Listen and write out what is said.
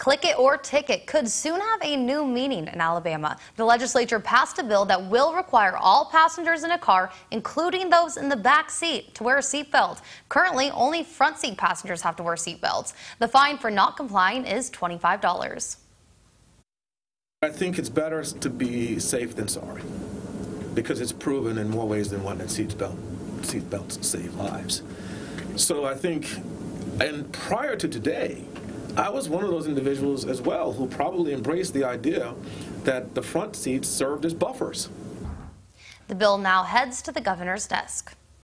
Click it or ticket could soon have a new meaning in Alabama. The legislature passed a bill that will require all passengers in a car, including those in the back seat, to wear a seatbelt. Currently, only front seat passengers have to wear seatbelts. The fine for not complying is $25. I think it's better to be safe than sorry because it's proven in more ways than one that seatbelt, seatbelts save lives. So I think, and prior to today, I was one of those individuals as well who probably embraced the idea that the front seats served as buffers. The bill now heads to the governor's desk.